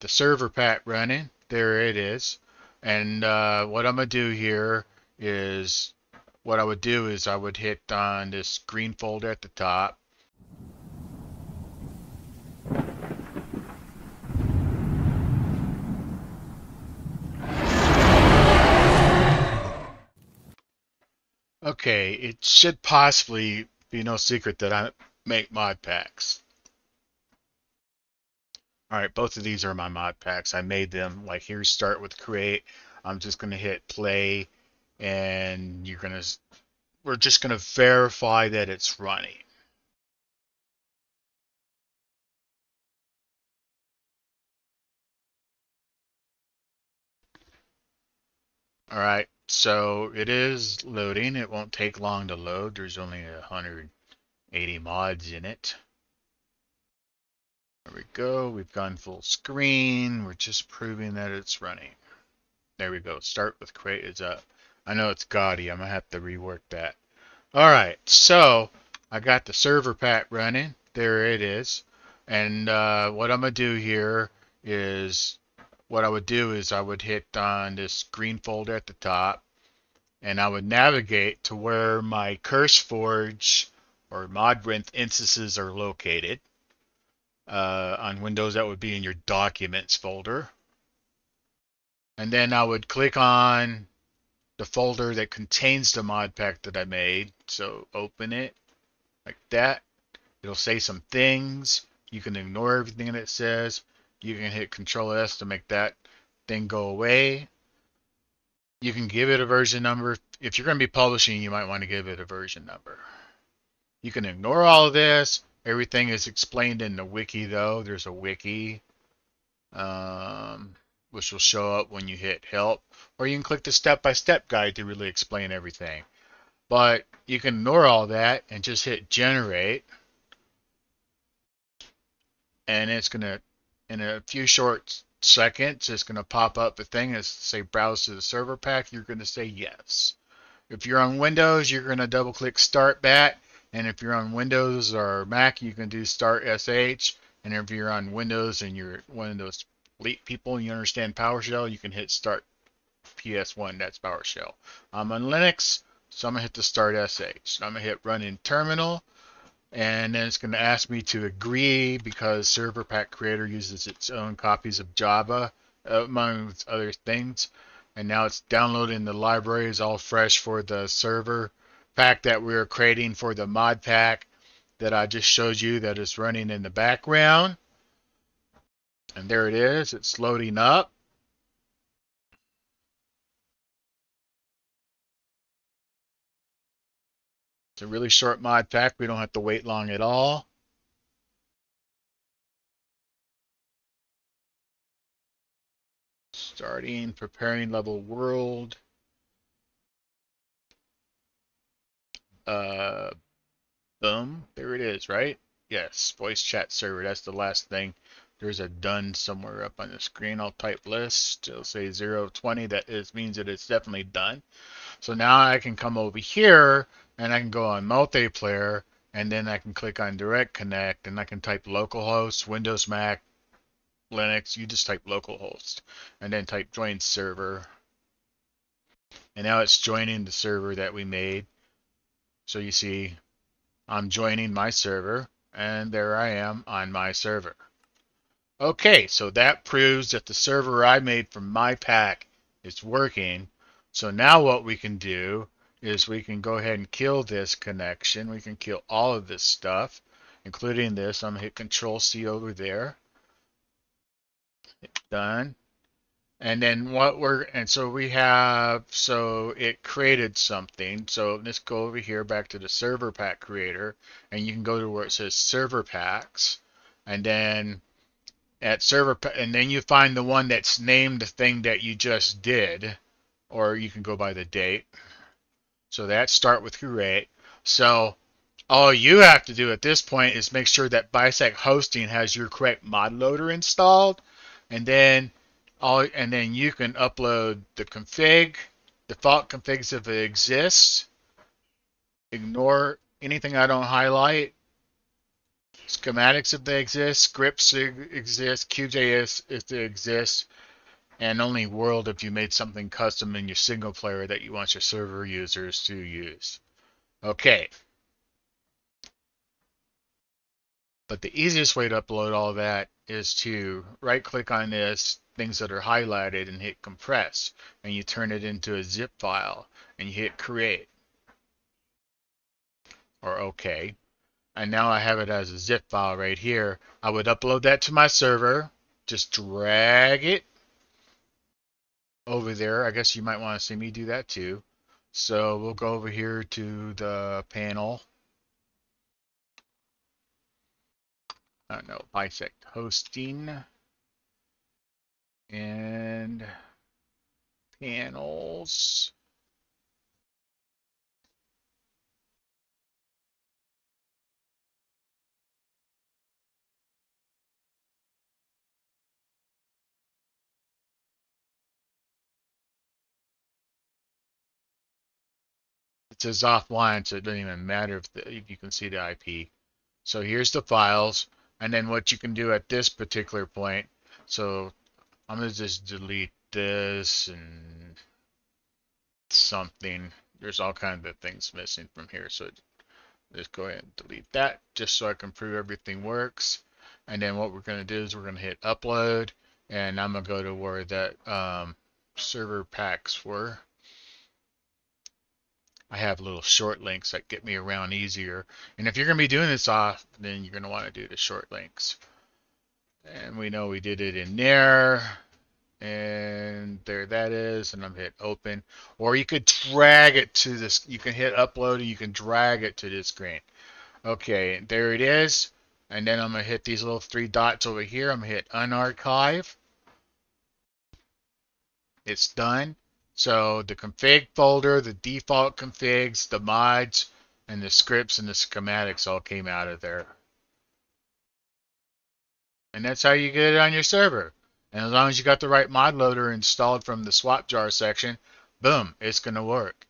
the server pack running. There it is. And uh, what I'm going to do here is what I would do is I would hit on this green folder at the top. Okay, it should possibly be no secret that I make mod packs. All right, both of these are my mod packs. I made them like here, start with create. I'm just going to hit play and you're going to, we're just going to verify that it's running. All right, so it is loading. It won't take long to load. There's only 180 mods in it. Go. We've gone full screen. We're just proving that it's running. There we go. Start with create is up. I know it's gaudy. I'm going to have to rework that. All right. So I got the server pack running. There it is. And uh, what I'm going to do here is what I would do is I would hit on this green folder at the top and I would navigate to where my CurseForge or Modrinth instances are located. Uh, on Windows, that would be in your Documents folder. And then I would click on the folder that contains the mod pack that I made. So open it like that. It'll say some things. You can ignore everything that it says. You can hit Control S to make that thing go away. You can give it a version number. If you're going to be publishing, you might want to give it a version number. You can ignore all of this. Everything is explained in the wiki, though. There's a wiki, um, which will show up when you hit help. Or you can click the step-by-step -step guide to really explain everything. But you can ignore all that and just hit generate. And it's going to, in a few short seconds, it's going to pop up a thing that say browse to the server pack. You're going to say yes. If you're on Windows, you're going to double click start bat and if you're on Windows or Mac, you can do Start SH. And if you're on Windows and you're one of those elite people and you understand PowerShell, you can hit Start PS1. That's PowerShell. I'm on Linux, so I'm going to hit the Start SH. So I'm going to hit Run in Terminal. And then it's going to ask me to agree because Server Pack Creator uses its own copies of Java, uh, among other things. And now it's downloading the libraries all fresh for the server pack that we are creating for the mod pack that I just showed you that is running in the background. And there it is. It's loading up. It's a really short mod pack. We don't have to wait long at all. Starting, preparing level world. Uh, boom. There it is, right? Yes, voice chat server. That's the last thing. There's a done somewhere up on the screen. I'll type list. It'll say 020. That is, means that it's definitely done. So now I can come over here and I can go on multiplayer and then I can click on direct connect and I can type localhost, Windows, Mac, Linux. You just type localhost and then type join server. And now it's joining the server that we made. So you see, I'm joining my server, and there I am on my server. Okay, so that proves that the server I made from my pack is working. So now what we can do is we can go ahead and kill this connection. We can kill all of this stuff, including this. I'm going to hit Control C over there. Hit done. And then what we're, and so we have, so it created something. So let's go over here back to the server pack creator and you can go to where it says server packs and then at server, and then you find the one that's named the thing that you just did, or you can go by the date. So that start with create. So all you have to do at this point is make sure that Bisect Hosting has your correct mod loader installed and then all, and then you can upload the config, default configs if it exists. Ignore anything I don't highlight. schematics if they exist, scripts exist, KubeJS if they exist, and only world if you made something custom in your single player that you want your server users to use. Okay. But the easiest way to upload all that is to right click on this, things that are highlighted, and hit compress. And you turn it into a zip file and you hit create or OK. And now I have it as a zip file right here. I would upload that to my server, just drag it over there. I guess you might want to see me do that too. So we'll go over here to the panel. Uh, Don't know, bisect hosting and panels. it says offline, so it doesn't even matter if, the, if you can see the IP. So here's the files, and then what you can do at this particular point. So I'm gonna just delete this and something. There's all kinds of things missing from here, so just go ahead and delete that, just so I can prove everything works. And then what we're gonna do is we're gonna hit upload, and I'm gonna go to where that um, server packs were. I have little short links that get me around easier. And if you're going to be doing this off, then you're going to want to do the short links. And we know we did it in there. And there that is. And I'm hit open. Or you could drag it to this. You can hit upload and you can drag it to this screen. Okay, there it is. And then I'm going to hit these little three dots over here. I'm going to hit unarchive. It's done. So the config folder, the default configs, the mods, and the scripts and the schematics all came out of there. And that's how you get it on your server. And as long as you got the right mod loader installed from the swap jar section, boom, it's going to work.